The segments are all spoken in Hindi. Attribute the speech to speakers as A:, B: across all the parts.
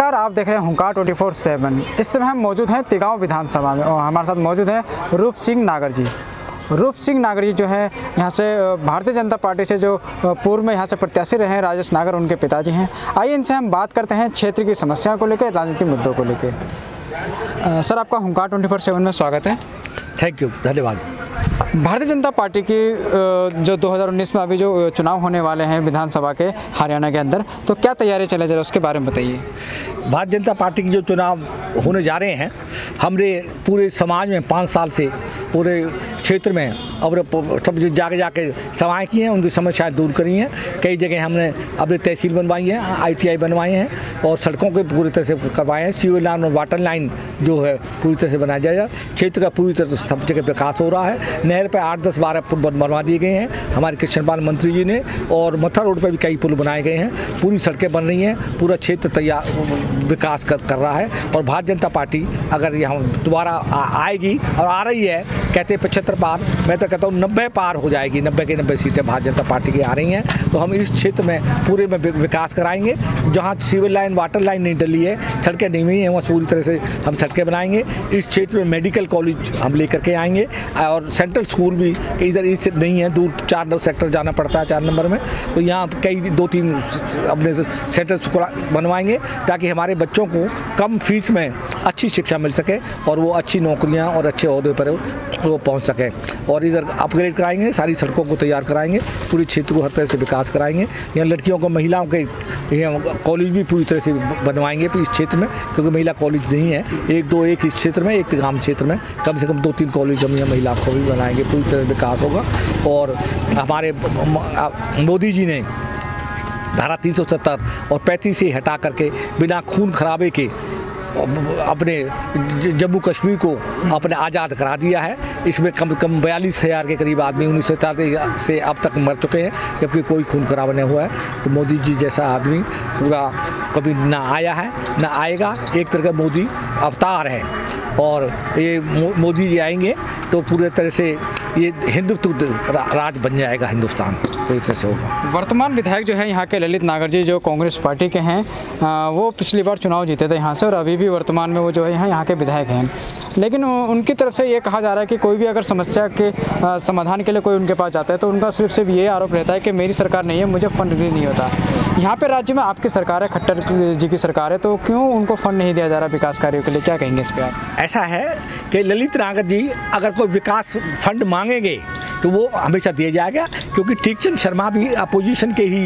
A: नमस्कार, आप देख रहे हैं हुंकार ट्वेंटी फोर सेवन। इस समय हम मौजूद हैं तिगांव विधानसभा में और हमारे साथ मौजूद हैं रूप सिंह नागर जी। रूप सिंह नागर जी जो है, यहाँ से भारतीय जनता पार्टी से जो पूर्व में यहाँ से प्रत्याशी रहे हैं राजेश नागर, उनके पिताजी हैं। आइए इनसे हम बात करते हैं क्षेत्र की समस्या को लेकर, राजनीतिक मुद्दों को लेकर। सर, आपका हुंकार ट्वेंटी फोर सेवन में स्वागत है।
B: थैंक यू धन्यवाद।
A: भारतीय जनता पार्टी की जो 2019 में अभी जो चुनाव होने वाले हैं विधानसभा के, हरियाणा के अंदर तो क्या तैयारी चले जा रही है? उसके बारे में बताइए।
B: भारतीय जनता पार्टी की जो चुनाव होने जा रहे हैं हमने पूरे समाज में पाँच साल से, पूरे क्षेत्र में अब सब जो जाके जाके सभाएँ की हैं, उनकी समस्याएँ दूर करी हैं। कई जगह हमने अपनी तहसील बनवाई है, आईटीआई बनवाए हैं, और सड़कों के पूरी तरह से करवाए हैं। सीवर लाइन और वाटर लाइन जो है, पूरी तरह से बनाया जाएगा। क्षेत्र का पूरी तरह से सब जगह विकास हो रहा है। नहर पर आठ दस बारह पुल बनवा दिए गए हैं। हमारे कृष्णपाल मंत्री जी ने और मथा रोड पर भी कई पुल बनाए गए हैं। पूरी सड़कें बन रही हैं पूरा क्षेत्र तैयार विकास कर, कर रहा है और भारतीय जनता पार्टी अगर यहाँ दोबारा आएगी और आ रही है कहते पचहत्तर पार मैं तो कहता हूँ नब्बे पार हो जाएगी नब्बे के नब्बे सीटें भारतीय जनता पार्टी की आ रही हैं। तो हम इस क्षेत्र में पूरे में विकास कराएँगे। जहाँ सिविल लाइन, वाटर लाइन नहीं डली है, सड़कें नहीं हुई हैं, वहाँ पूरी तरह से हम सड़कें बनाएँगे। इस क्षेत्र में मेडिकल कॉलेज हम लेकर के आएँगे और सेंट्रल स्कूल भी इधर इस नहीं है, दूर चार नंबर सेक्टर जाना पड़ता है चार नंबर में। तो यहाँ कई दो तीन अपने सेंट्रल स्कूल बनवाएँगे ताकि हमारे बच्चों को कम फ़ीस में अच्छी शिक्षा मिल सके और वो अच्छी नौकरियाँ और अच्छे अहदे पर वो पहुँच सकें। और इधर अपग्रेड कराएँगे, सारी सड़कों को तैयार कराएँगे, पूरे क्षेत्र को हर तरह से विकास कराएँगे। यहाँ लड़कियों को, महिलाओं के कॉलेज भी पूरी तरह से बनवाएँगे इस क्षेत्र में, क्योंकि महिला कॉलेज नहीं है। एक दो एक इस क्षेत्र में, एक ग्राम क्षेत्र में। कम से कम दो तीन कॉलेज हम यहाँ महिलाओं को भी बनाएँगे, पूरी तरह विकास होगा। और हमारे मोदी जी ने धारा 370 और 35 से हटा करके, बिना खून खराबे के अपने जम्मू कश्मीर को अपने आज़ाद करा दिया है। इसमें कम कम बयालीस हज़ार के करीब आदमी उन्नीस सौ सैंतालीस से अब तक मर चुके हैं, जबकि कोई खून खराब नहीं हुआ है। तो मोदी जी जैसा आदमी पूरा कभी ना आया है, ना आएगा। एक तरह का मोदी अवतार है। और ये मोदी जी आएँगे तो पूरे तरह से ये हिंदुत्व रा, राज बन जाएगा हिंदुस्तान। पूरी तरह से होगा।
A: वर्तमान विधायक जो है यहाँ के ललित नागर जी जो कांग्रेस पार्टी के हैं वो पिछली बार चुनाव जीते थे यहाँ से और अभी भी वर्तमान में वो जो है यहाँ यहाँ के विधायक हैं। लेकिन उनकी तरफ़ से ये कहा जा रहा है कि कोई भी अगर समस्या के समाधान के लिए कोई उनके पास जाता है तो उनका सिर्फ़ सिर्फ़ ये आरोप रहता है कि मेरी सरकार नहीं है, मुझे फंड नहीं होता। यहाँ पर राज्य में आपकी सरकार है, खट्टर जी की सरकार है तो क्यों उनको फंड नहीं दिया जा रहा विकास कार्यों के लिए? क्या कहेंगे इस पर आप?
B: ऐसा है कि ललित नागर जी, अगर कोई विकास फंड मांगेंगे तो वो हमेशा दिया जाएगा, क्योंकि टीकचंद शर्मा भी अपोजिशन के ही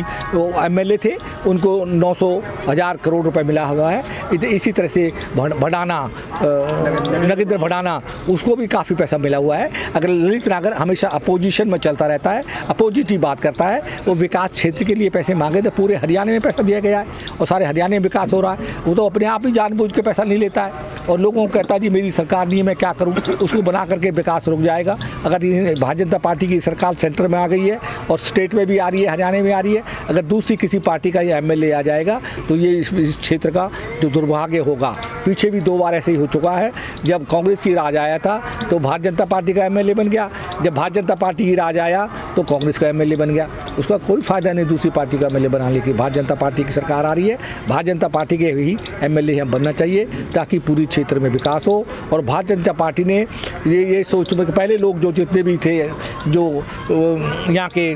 B: एमएलए थे, उनको 900 हज़ार करोड़ रुपए मिला हुआ है। इसी तरह से भडाना नगेंद्र भडाना, उसको भी काफ़ी पैसा मिला हुआ है। अगर ललित नागर हमेशा अपोजिशन में चलता रहता है अपोजिट ही बात करता है, वो विकास क्षेत्र के लिए पैसे मांगे तो पूरे हरियाणा में पैसा दिया गया है, और सारे हरियाणा में विकास हो रहा है। वो तो अपने आप ही जानबूझ के पैसा नहीं लेता है। और लोगों को कहता जी मेरी सरकार नहीं है मैं क्या करूँ? उसको बना करके विकास रुक जाएगा। अगर भारतीय जनता पार्टी की सरकार सेंटर में आ गई है और स्टेट में भी आ रही है हरियाणा में आ रही है अगर दूसरी किसी पार्टी का ये एमएलए आ जाएगा तो ये इस, इस क्षेत्र का जो दुर्भाग्य होगा। पीछे भी दो बार ऐसे ही हो चुका है। जब कांग्रेस की राज आया था तो भारतीय जनता पार्टी का एमएलए बन गया। जब भारतीय जनता पार्टी ही राज आया तो कांग्रेस का एमएलए बन गया। उसका कोई फ़ायदा नहीं दूसरी पार्टी का एमएलए बनाने की भारतीय जनता पार्टी की सरकार आ रही है। भारतीय जनता पार्टी के ही एमएलए हम बनना चाहिए, ताकि पूरी क्षेत्र में विकास हो। और भारतीय जनता पार्टी ने ये ये सोच, पहले लोग जो जितने भी थे, जो यहाँ के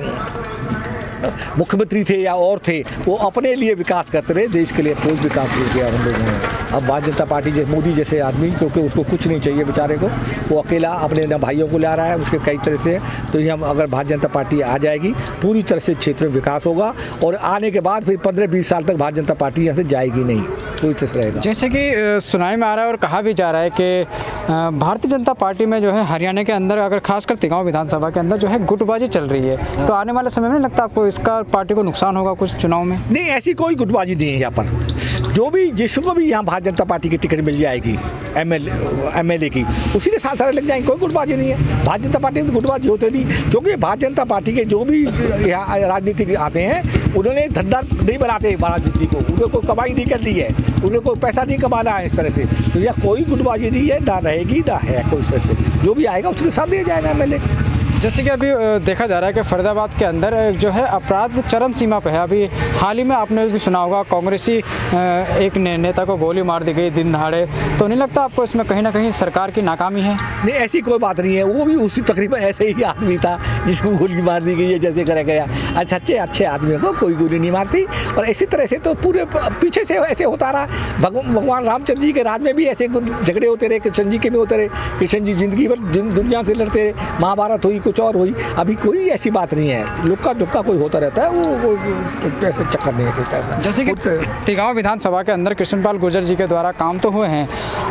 B: मुख्यमंत्री थे या और थे, वो अपने लिए विकास करते रहे, देश के लिए कोई विकास नहीं किया हम लोगों ने। अब भारतीय जनता पार्टी जैसे मोदी जैसे आदमी, क्योंकि उसको कुछ नहीं चाहिए बेचारे को, वो अकेला अपने न भाइयों को ला रहा है, उसके कई तरह से तो ये हम, अगर भारतीय जनता पार्टी आ जाएगी, पूरी तरह से क्षेत्र में विकास होगा, और आने के बाद फिर पंद्रह बीस साल तक भारतीय जनता पार्टी यहाँ से जाएगी नहीं, पूरी तरह से रहेगा।
A: जैसे कि सुनाई में आ रहा है और कहा भी जा रहा है कि भारतीय जनता पार्टी में जो है हरियाणा के अंदर, अगर खासकर तिगांव विधानसभा के अंदर जो है गुटबाजी चल रही है तो आने वाले समय में लगता है आपको इसका पार्टी को नुकसान होगा कुछ चुनाव में?
B: नहीं, ऐसी कोई गुटबाजी नहीं है यहाँ पर। जो भी जिसको भी यहाँ भारतीय जनता पार्टी की टिकट मिल जाएगी एम एल की, उसी के साथ सारे लग जाएँगे, कोई गुटबाजी नहीं है। भारतीय जनता पार्टी में तो गुटबाजी होते नहीं क्योंकि भारतीय जनता पार्टी के जो भी यहाँ राजनीतिक आते हैं, उन्होंने धंधा नहीं बनाते राजनीति को उन्हें कोई कमाई नहीं करनी है उन्हें कोई पैसा नहीं कमाना है इस तरह से। तो यह कोई गुटबाजी नहीं है, ना रहेगी, ना है कोई इस तरह से। जो भी आएगा, उसके साथ दिया जाएगा एम
A: जैसे कि अभी देखा जा रहा है कि फरीदाबाद के अंदर जो है अपराध चरम सीमा पर है। अभी हाल ही में आपने भी सुना होगा कांग्रेसी एक ने, नेता को गोली मार दी गई दिन दहाड़े। तो नहीं लगता आपको इसमें कहीं ना कहीं सरकार की नाकामी है?
B: नहीं ऐसी कोई बात नहीं है। वो भी उसी तकरीबन ऐसे ही आदमी था जिसको गोली मार दी गई है जैसे करा गया। अच्छा अच्छे अच्छे आदमियों को कोई गोली नहीं मारती। और इसी तरह से तो पूरे पीछे से ऐसे होता रहा। भगवान रामचंद्र जी के राज में भी ऐसे झगड़े होते रहे कृष्ण जी के भी होते रहे। कृष्ण जी ज़िंदगी भर दुनिया से लड़ते रहे। महाभारत हुई कुछ और हुई अभी कोई ऐसी बात नहीं है। लुक्का दुक्का कोई होता रहता है वो वो- चक्कर नहीं है कुछ ऐसा।
A: जैसे कि तिगांव विधानसभा के अंदर कृष्णपाल गुर्जर जी के द्वारा काम तो हुए हैं।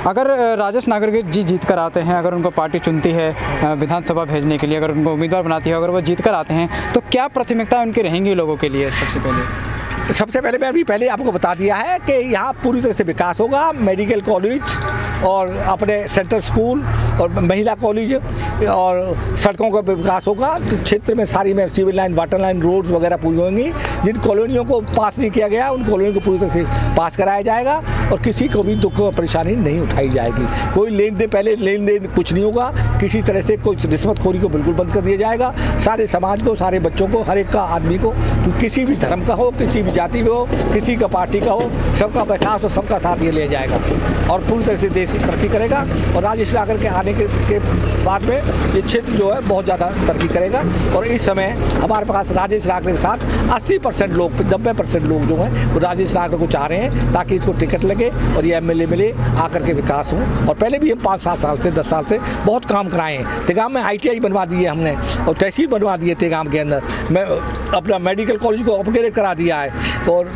A: अगर राजेश नागर जी जीत कर आते हैं अगर उनको पार्टी चुनती है विधानसभा भेजने के लिए अगर उनको उम्मीदवार बनाती है अगर वो जीत कर आते हैं तो क्या प्राथमिकता उनकी रहेंगी लोगों के लिए सबसे पहले?
B: सबसे पहले मैं अभी पहले आपको बता दिया है कि यहाँ पूरी तरह से विकास होगा। मेडिकल कॉलेज और अपने सेंट्रल स्कूल और महिला कॉलेज और सड़कों का विकास होगा। तो क्षेत्र में सारी में civil line water line roads वगैरह पूरी होंगी। जिन कॉलोनियों को पास नहीं किया गया, उन कॉलोनियों को पूरी तरह से पास कराया जाएगा। और किसी को भी दुख और परेशानी नहीं उठाई जाएगी। कोई लेन देन पहले लेन देन कुछ नहीं होगा। किसी तरह से कोई रिश्वतखोरी को बिल्कुल बंद कर दिया जाएगा। सारे समाज को सारे बच्चों को हर एक का आदमी को तो किसी भी धर्म का हो किसी भी जाति का हो किसी का पार्टी का हो सबका विकास और सबका साथ ये लिया जाएगा। और पूरी तरह से देश तरक्की करेगा और राजेश नागर के आने के, के बाद में ये क्षेत्र जो है बहुत ज़्यादा तरक्की करेगा। और इस समय हमारे पास राजेश नागर के साथ 80 परसेंट लोग नब्बे परसेंट लोग जो हैं वो राजेश नागर को चाह रहे हैं ताकि इसको टिकट लगे और ये एमएलए मिले, आकर के विकास हो। और पहले भी हम पाँच सात साल से, दस साल से बहुत काम कराए हैं। तेगाम में आईटीआई बनवा दी है हमने और तहसील बनवा दिए तेगाम के अंदर। मैं, अपना मेडिकल कॉलेज को अपग्रेड करा दिया है और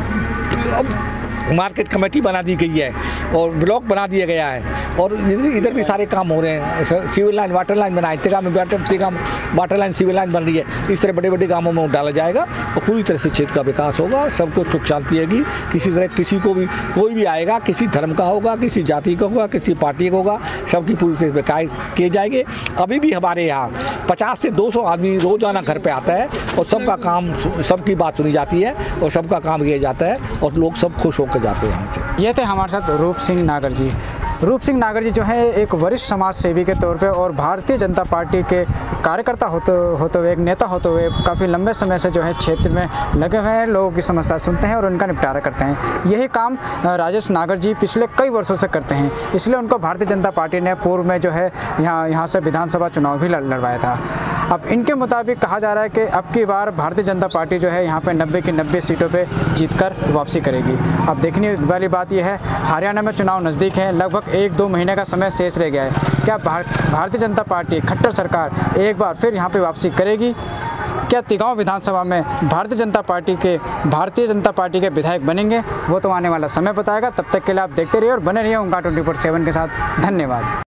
B: मार्केट कमेटी बना दी गई है। और ब्लॉक बना दिया गया है। और इधर भी सारे काम हो रहे हैं। सिविल लाइन वाटर लाइन बनाए तेगाम तेगाम वाटर लाइन सिविल लाइन बन रही है। इस तरह बड़े बड़े कामों में डाला जाएगा और पूरी तरह से क्षेत्र का विकास होगा सबको सुख शांति रहेगी किसी तरह किसी को भी, कोई भी आएगा, किसी धर्म का होगा, किसी जाति का होगा, किसी पार्टी का होगा, सबकी पूरी तरह विकास किए जाएँगे। अभी भी हमारे यहाँ पचास से दो सौ आदमी रोज़ाना घर पे आता है और सबका काम, सबकी बात सुनी जाती है और सबका काम किया जाता है और लोग सब खुश होकर जाते हैं हमसे।
A: ये थे हमारे साथ रूप सिंह नागर जी। रूप सिंह नागर जी जो है, एक वरिष्ठ समाज सेवी के तौर पे और भारतीय जनता पार्टी के कार्यकर्ता होते होते हुए, एक नेता होते हुए काफ़ी लंबे समय से जो है क्षेत्र में लगे हुए हैं, लोगों की समस्या सुनते हैं और उनका निपटारा करते हैं। यही काम राजेश नागर जी पिछले कई वर्षों से करते हैं। इसलिए उनको भारतीय जनता पार्टी ने पूर्व में जो है, यहाँ यहाँ से विधानसभा चुनाव भी लड़वाया था। अब इनके मुताबिक कहा जा रहा है कि अब की बार भारतीय जनता पार्टी जो है, यहाँ पे 90 की 90 सीटों पे जीतकर वापसी करेगी। अब देखने वाली बात यह है, हरियाणा में चुनाव नज़दीक है, लगभग एक दो महीने का समय शेष रह गया है। क्या भार, भारतीय जनता पार्टी खट्टर सरकार एक बार फिर यहाँ पर वापसी करेगी? क्या तिगांव विधानसभा में भारतीय जनता पार्टी के भारतीय जनता पार्टी के विधायक बनेंगे? वो तो आने वाला समय बताएगा। तब तक के लिए आप देखते रहिए और बने रहिए उनका ट्वेंटी फोर सेवन के साथ। धन्यवाद।